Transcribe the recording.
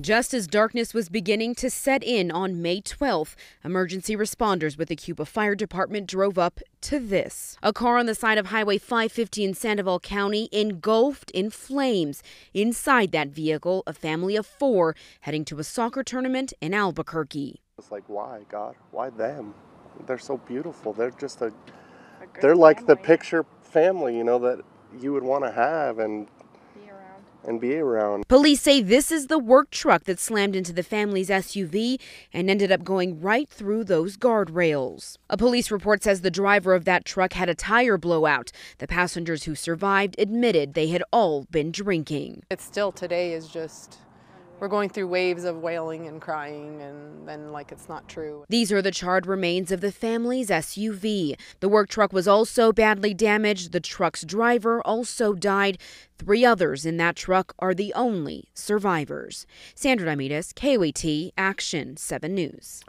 Just as darkness was beginning to set in on May 12th, emergency responders with the Cuba Fire Department drove up to this. A car on the side of Highway 550 in Sandoval County engulfed in flames. Inside that vehicle, a family of four heading to a soccer tournament in Albuquerque. It's like, why, God? Why them? They're so beautiful. They're just a, they're like the picture family, you know, that you would want to have. And and be around. Police say this is the work truck that slammed into the family's SUV and ended up going right through those guardrails. A police report says the driver of that truck had a tire blowout. The passengers who survived admitted they had all been drinking. It still today is just we're going through waves of wailing and crying and then like it's not true. These are the charred remains of the family's SUV. The work truck was also badly damaged. The truck's driver also died. Three others in that truck are the only survivors. Sandra Ramirez, KOAT, Action 7 News.